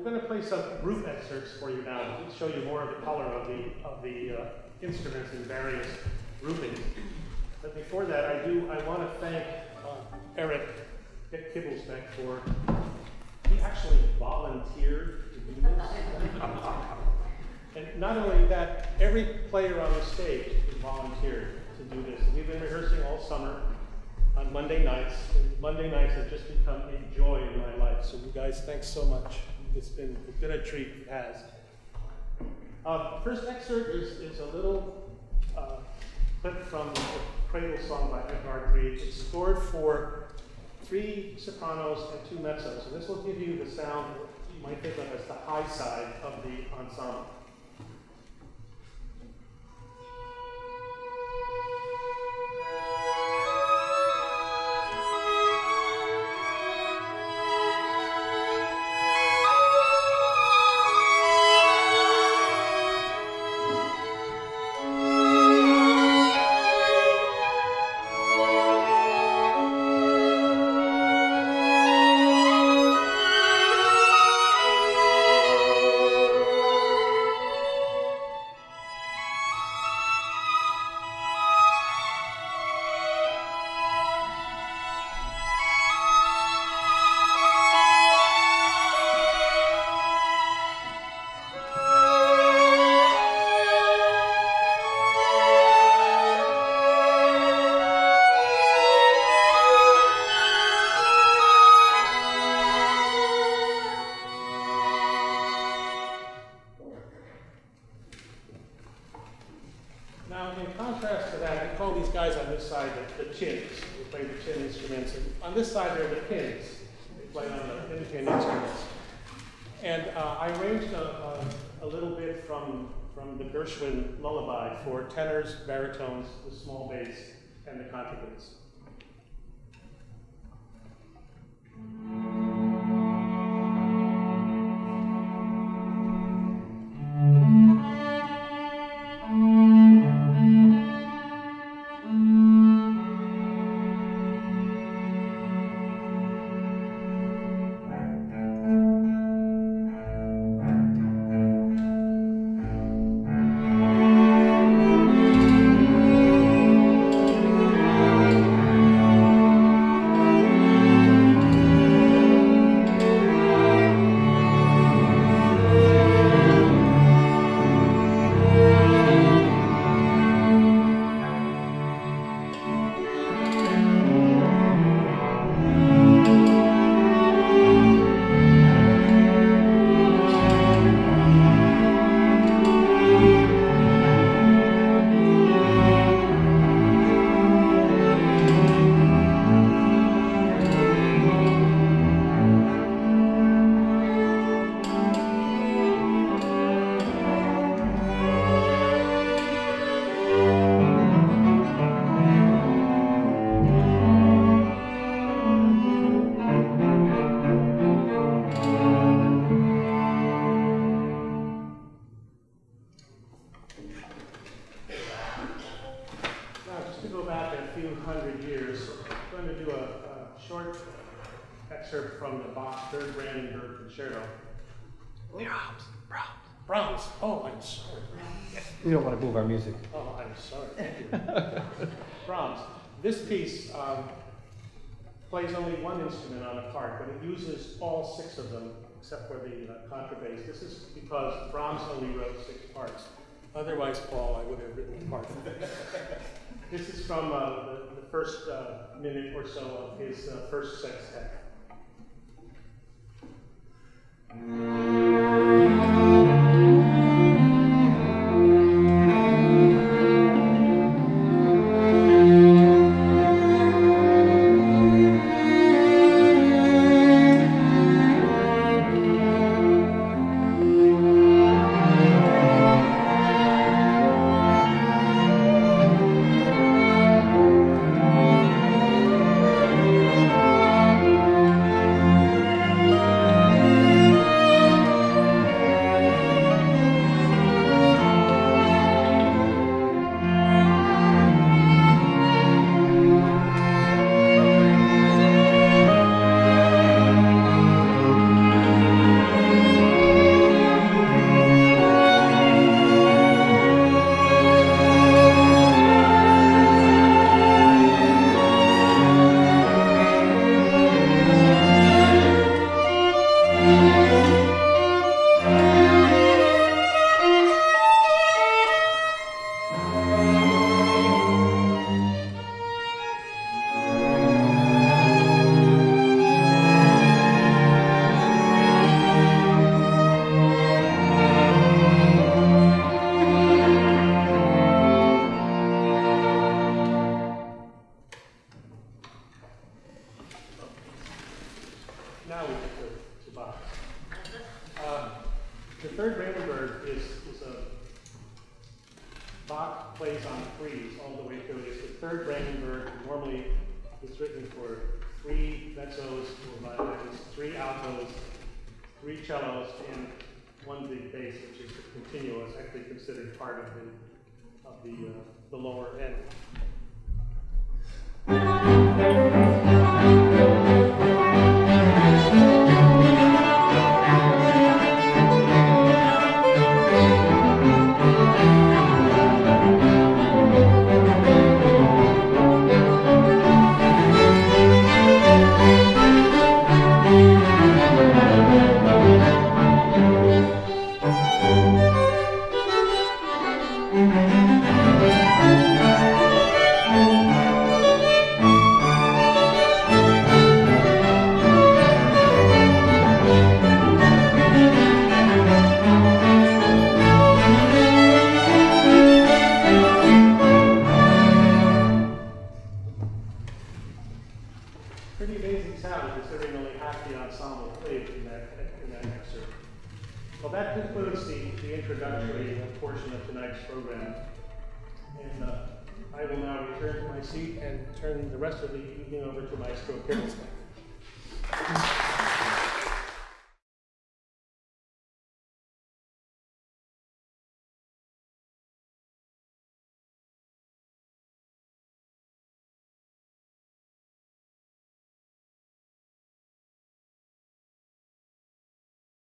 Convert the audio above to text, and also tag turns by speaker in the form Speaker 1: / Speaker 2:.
Speaker 1: we're going to play some group excerpts for you now to show you more of the color of the, of the uh, instruments in various groupings. But before that, I do, I want to thank uh, Eric Kibblesbeck for, he actually volunteered to do this. and not only that, every player on the stage volunteered to do this. We've been rehearsing all summer on Monday nights. And Monday nights have just become a joy in my life. So you guys, thanks so much. It's been. It has. Uh, first excerpt is, is a little uh, clip from the Cradle song by Edvard Grieg. It's scored for three sopranos and two mezzos. And this will give you the sound you might think of as the high side of the ensemble. Contrast to that, we call these guys on this side the, the chins. They play the chin instruments. And on this side, they're the pins. They play on the pin instruments. And uh, I arranged a, a, a, little bit from, from the Gershwin lullaby for tenors, baritones, the small bass, and the contrabass.
Speaker 2: We don't want to move our music.
Speaker 1: Oh, I'm sorry. Thank you. Brahms. This piece um, plays only one instrument on a part, but it uses all six of them except for the uh, contrabass. This is because Brahms only wrote six parts. Otherwise, Paul, I would have written a part. this is from uh, the, the, first uh, minute or so of his uh, first sextet. Bach plays on threes all the way through. It's the third Brandenburg. Normally, it's written for three mezzos, or violins, three altos, three cellos, and one big bass, which is continuo, actually considered part of the of the uh, the lower end. That the, the introductory portion of tonight's program. And uh, I will now return to my seat and turn the rest of the evening over to Maestro Kirtlesman.